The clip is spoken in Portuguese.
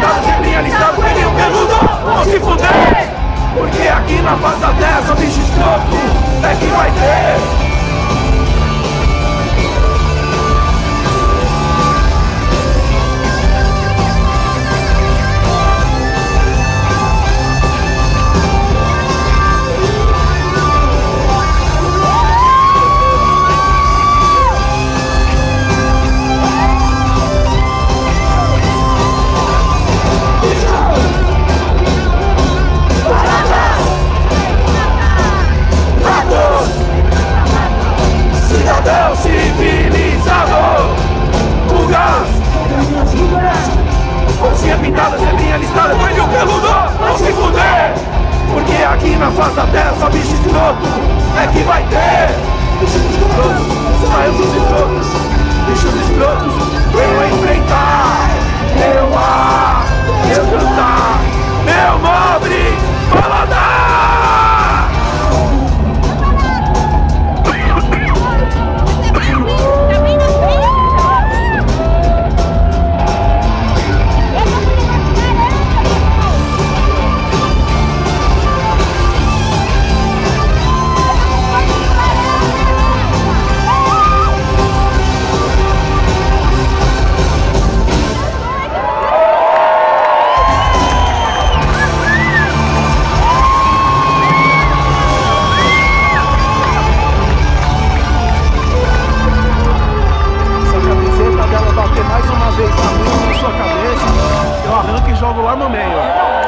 tentado sempre realizar o pneu peludo Vão se fuder Porque aqui na face da terra só bicho escroto É que vai ter. jogo lá no meio, ó.